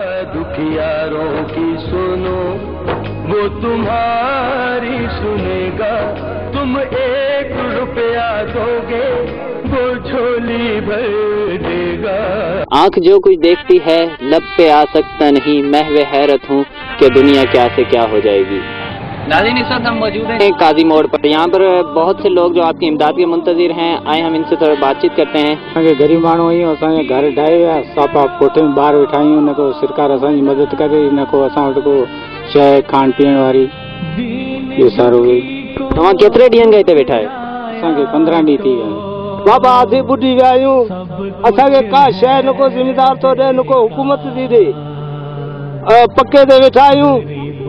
दुखियारों की सुनो, वो तुम्हारी सुनेगा। तुम एक रुपया दोगे, वो झोली भर देगा। आँख जो कुछ देखती है, लब पे आ सकता नहीं, मैं वे हैरत हूँ कि दुनिया क्या से क्या हो जाएगी। नाजिन इस वक्त हम मौजूद हैं। हैं काजी मोड़ पर। यहाँ पर बहुत से लोग जो आपकी इमदाद के मुंतजिर हैं आए हम इनसे थोड़ा बातचीत करते हैं। ग़रीब माण्हू आहियूं असांजे घर ढाहे विया सापा कोठे में ॿार वेठा आहियूं न को सरकार असांजी मदद करे न को असां वटि को शइ खाइण पीअण वारी इहो सारो हुई। तव्हां केतिरे ॾींहंनि खां हिते वेठा आहियो? असांखे पंद्रहं ॾींहं थी विया आहिनि। बाबा आधी ॿुधी विया आहियूं। असांखे का शइ न को ज़िमेदार थो ॾिए न को हुकूमत थी ॾे अ, पके ते वेठा आहियूं।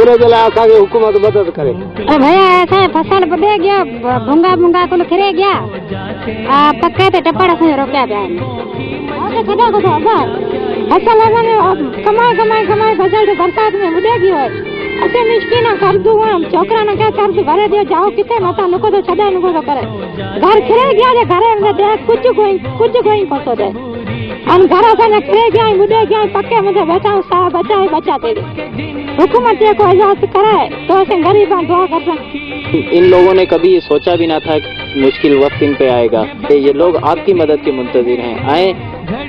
उनजे लाइ असांखे हुकूमत मदद करे अरे भैया फ़सल बुढ़े गया भूँगा भूँगा कुल खिरे गया। आ, पक्के ते टपड़ से रोकिया पिया आहिनि छॾा कुझु असां फ़सल असांखे कमाए कमाए कमाए फ़सल जो बरसात में बुॾे गयो आहे असां मिसकिन कर्ज़ छोकिरा न खे कर्ज़ भरे ॾियो जाओ किथे मथां नुको थो छॾे नुको थो करे। घर खिरे गया जे घर में कुझु कोई कुझु कोई कोन थो ॾे हम घर से निकले जाए आहिनि जाए पके मथे वेठा सा बचाए बचा दे हुकूमत को इजाज़त कराए तो असां गरीब दुआ करता इन लोगों ने कभी ये सोचा भी ना था कि मुश्किल वक्त इन पे आएगा, कि ये लोग आपकी मदद के मुंतजिर हैं। आए,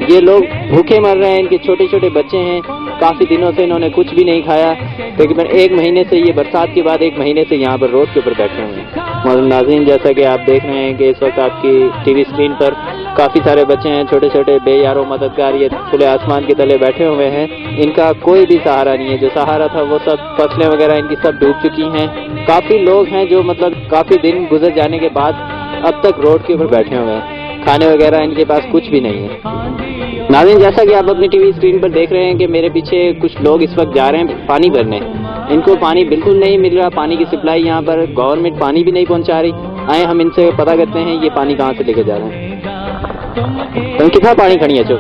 ये लोग भूखे मर रहे हैं, इनके छोटे छोटे बच्चे हैं काफ़ी दिनों से इन्होंने कुछ भी नहीं खाया तकरीबन एक महीने से ये बरसात के बाद एक महीने से यहाँ पर रोड के ऊपर बैठे हुए हैं। मौजूद नाजीन जैसा कि आप देख रहे हैं कि इस वक्त आपकी टीवी स्क्रीन पर काफ़ी सारे बच्चे हैं छोटे छोटे बेयारो, मददगार, ये खुले आसमान के तले बैठे हुए हैं। इनका कोई भी सहारा नहीं है। जो सहारा था वो सब फ़सलें वगैरह इनकी सब डूब चुकी हैं। काफ़ी लोग हैं जो मतलब काफ़ी दिन गुजर जाने के बाद अब तक रोड के ऊपर बैठे हुए हैं। खाने वगैरह इनके पास कुछ भी नहीं है। नाजिन, जैसा कि आप अपनी टीवी स्क्रीन पर देख रहे हैं कि मेरे पीछे कुछ लोग इस वक्त जा रहे हैं पानी भरने। इनको पानी बिल्कुल नहीं मिल रहा, पानी की सप्लाई यहाँ पर गवर्नमेंट पानी भी नहीं पहुँचा रही। आए, हम इनसे पता करते हैं ये पानी कहाँ से लेके जा रहे हैं। तुम कितना पानी खड़ी अचो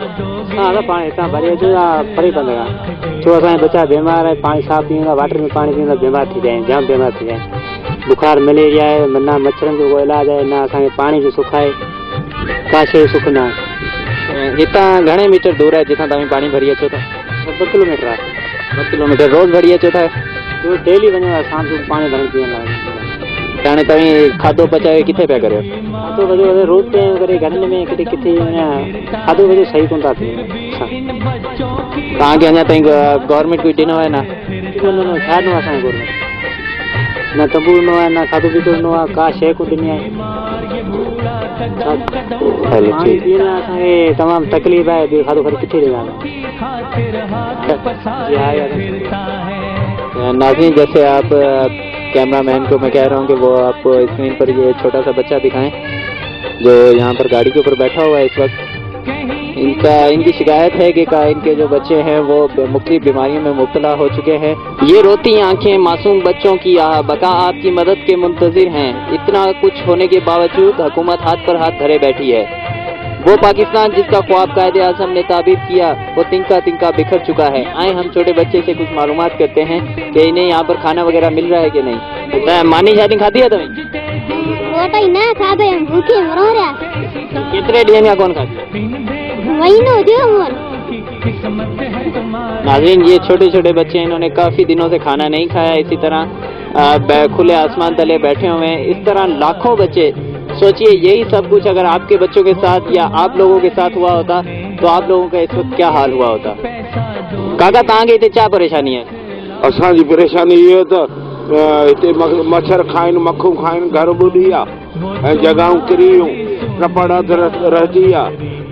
हाँ त पाणी हितां भरे अचो था फरी पवंदा छो असांजा बच्चा बीमार आहे पाणी साफ़ पीअंदा वाटर में पाणी पीअंदा बीमार थी आहिनि जाम बीमार थी आहिनि बुखार, मलेरिया आहे न मच्छरनि जो कोई इलाजु आहे न असांखे पाणी जो सुख आहे का शइ सुख न हितां घणे मीटर दूर आहे जितां तव्हां पानी भरी अचो था ॿ किलोमीटर आहे ॿ किलोमीटर रोज़ भरी अचो था जो डेली वञो आहे शाम जो पाणी भरण पीअण लाइ हाणे तव्हीं खाधो पचाए किथे पिया करियो खाधो वधो रोज़ पिया करे घरनि में किथे किथे अञा खाधो वधो सही कोन था? थियनि तव्हांखे अञा ताईं गवर्नमेंट कोई ॾिनो आहे न? छा ॾिनो गवर्नमेंट। न तंबू ॾिनो आहे न खाधो पीतो ॾिनो आहे का शइ कोन ॾिनी आहे छा- हलो पाणी ठीकु पीअण लाइ असांखे तमामु तकलीफ़ आहे ॿियो खाधो खरी किथे ॾींदा जी हा जैसे आप कैमरामैन को मैं कह रहा हूँ कि वो आपको स्क्रीन पर ये छोटा सा बच्चा दिखाएँ जो यहाँ पर गाड़ी के ऊपर बैठा हुआ है इस वक्त इनका इनकी शिकायत है कि का इनके जो बच्चे हैं वो मुख्तलिफ़ बीमारियों में मुबतला हो चुके हैं। ये रोती आँखें मासूम बच्चों की आह बका आपकी मदद के मुंतजिर हैं। इतना कुछ होने के बावजूद हुकूमत हाथ पर हाथ धरे बैठी है। वो पाकिस्तान जिसका ख्वाब कायद आज़म ने ताबीर किया वो तिनका तिनका बिखर चुका है। आए हम छोटे बच्चे से कुछ मालूम करते हैं कि इन्हें यहाँ पर खाना वगैरह मिल रहा है कि नहीं। तो मानी शादी खाती है तुम्हें? रोटी न खाधे भूखे मरो रहा कितने ॾींहंनि खां कोन महीनो थियो मोर नाजरीन ये छोटे छोटे बच्चे हैं इन्होंने काफ़ी दिनों से खाना नहीं खाया। इसी तरह खुले आसमान तले बैठे हुए हैं। इस तरह लाखों बच्चे सोचिए यही सब कुछ अगर आपके बच्चों के साथ या आप लोगों के साथ हुआ होता तो आप लोगों का इस वक्त क्या हाल हुआ होता? काका तव्हांखे हिते छा परेशानी आहे असांजी परेशानी इहा त हिते मच्छर खाइनि मखूं खाइनि घर ॿुॾी आहे ऐं जॻहियूं किरी वियूं टपड़ रह- रहिजी आहे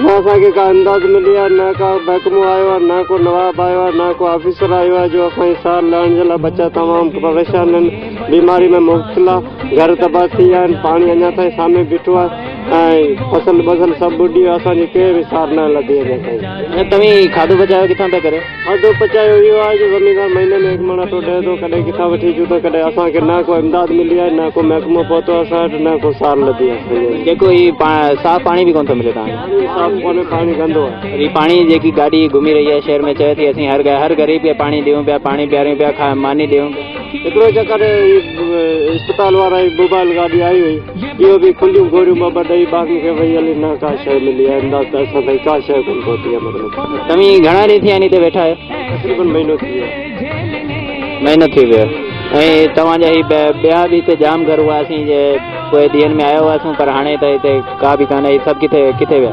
न असांखे का अंदाज़ मिली आहे न का महकमो आयो आहे न को नवाब आयो आहे न को ऑफिसर आयो आहे जो असांजी सार लहण जे लाइ बचा तमामु परेशान आहिनि बीमारी में मुब्तला घर तबाह थी विया आहिनि पाणी अञा ताईं साम्हूं बीठो आहे ऐं फ़सल बसल सभु ॿुॾी आहे असांजी कंहिं बि सार न लधी अञा ताईं तव्हीं खाधो बचायो किथां पिया करियो खाधो पचायो इहो आहे जो ज़मीनदार महीने में हिकु मण थो ॾे थो कॾहिं किथां वठी अचूं त कॾहिं असांखे न को इमदाद मिली आहे न को महकमो पहुतो आहे असां वटि न को सार लधी आहे जेको ही पा- साफ़ पाणी बि कोन थो मिले तव्हांखे पाणी पाणी गंदो आहे ही पाणी जेकी गाॾी घुमी रही आहे शहर में चए थी असीं हर हर ग़रीब खे पाणी ॾियूं पिया पाणी पीआरियूं पिया खा मानी ॾियूं हिकिड़ो चकर ई अस्पताल वारा मोबाइल गाॾी आई हुई इहो बि खुलियूं गोरियूं ॿ ॿ ॾेई बाक़ी खे वई हली न का शइ मिली आहे अंदाज़ त असां ताईं का शइ कोन पहुती आहे मतिलबु। तव्हीं घणा ॾींहं थी आहिनि हिते वेठा आहियो? तक़रीबन महीनो थी वियो। आहे। महीनो थी वियो। ऐं तव्हांजा ही ॿिया बि हिते जाम घर हुआसीं जे पोइ ॾींहंनि में आयो हुआसीं पर हाणे त हिते का बि कान्हे सभु किथे किथे विया?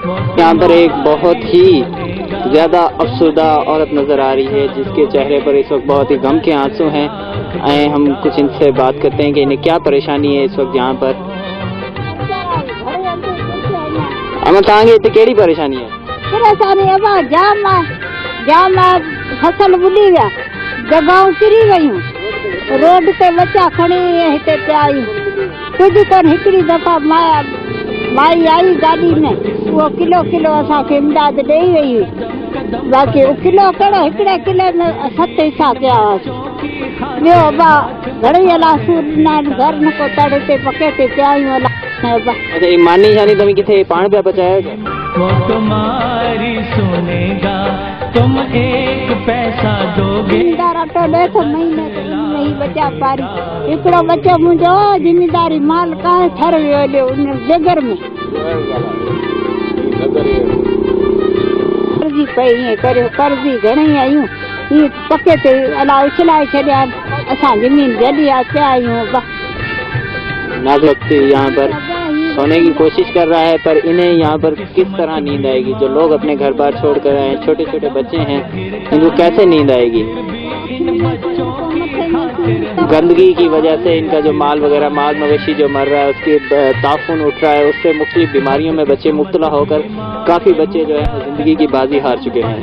यहाँ पर एक बहुत ही ज़्यादा अफसरदा औरत नज़र आ रही है, जिसके चेहरे पर इस वक्त बहुत ही गम के आँसू हैं। ऐं हम कुछ इनसे बात करते हैं कि इन्हें क्या परेशानी है इस वक्त यहाँ पर। अमन तव्हांखे हिते कहिड़ी परेशानी है? परेशानी जाम जाम फ़सल ॿुॾी विया जॻहियूं किरी वयूं रोड ते बचा खणी हिते पिया आहियूं कुझु कोन हिकिड़ी दफ़ा माया माई आई गाॾी में। उहो किलो किलो असांखे इमदाद ॾेई वई। हुई बाक़ी उहो किलो कहिड़ो हिकिड़े किले में सत हिसा कया हुआसीं। ॿियो अबा घणेई अला सूर ॾिना आहिनि घर न को तड़ ते पके ते पिया आहियूं अला अच्छा मानी शानी तव्हीं किथे पाण पिया पचायो? पैसा दोगे? त महीने ते में ई बचा पारी। हिकिड़ो बचो मुंहिंजो ज़मींदारी माल काहे थर हलियो उन जगर में? कर्ज़ी पई ईअं करियो कर्ज़ी घणेई आहियूं ईअं पके ते अला उछलाए आहिनि असां ज़मीन जॾी आहे पिया आहियूं बा वक्त यहाँ पर। सोने की कोशिश कर रहा है, पर इन्हें यहाँ पर किस तरह नींद आएगी? जो लोग अपने घर बार छोड़ कर आए हैं छोटे छोटे बच्चे हैं, इनको कैसे नींद आएगी? गंदगी की वजह से इनका जो माल वगैरह, माल मवेशी जो मर रहा है, उसकी ताफुन उठ रहा है, उससे मुख्तलिफ़ बीमारियों में बच्चे मुब्तला होकर काफ़ी बच्चे जो है ज़िंदगी की बाजी हार चुके हैं?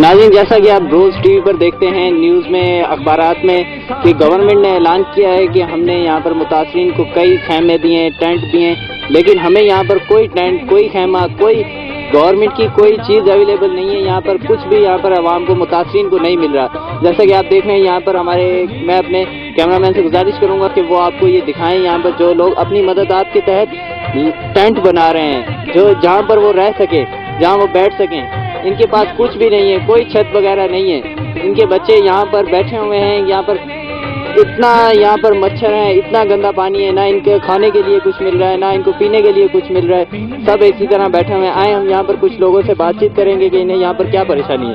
नाजिन, जैसा कि आप रोज टीवी पर देखते हैं, न्यूज़ में अखबार में, कि गवर्नमेंट ने ऐलान किया है कि हमने यहाँ पर मुतासरीन को कई खेमे दिए टेंट दिए, लेकिन हमें यहाँ पर कोई टेंट कोई खेमा, कोई गवर्नमेंट की कोई चीज़ अवेलेबल नहीं है। यहाँ पर कुछ भी यहाँ पर आवाम को मुतासरीन को नहीं मिल रहा। जैसा कि आप देख रहे हैं, यहाँ पर हमारे मैं अपने कैमरामैन से गुजारिश करूँगा कि वो आपको ये दिखाएँ। यहाँ पर जो लोग अपनी मदद आपके तहत टेंट बना रहे हैं, जो जहाँ पर वो रह सके जहाँ वो बैठ सकें। इनके पास कुछ भी नहीं है, कोई छत वगैरह नहीं है। इनके बच्चे यहाँ पर बैठे हुए हैं, यहाँ पर इतना यहाँ पर मच्छर है, इतना गंदा पानी है, ना इनके खाने के लिए कुछ मिल रहा है, ना इनको पीने के लिए कुछ मिल रहा है। सब इसी तरह बैठे हुए हैं। आए हम यहाँ पर कुछ लोगों से बातचीत करेंगे कि इन्हें यहाँ पर क्या परेशानी है।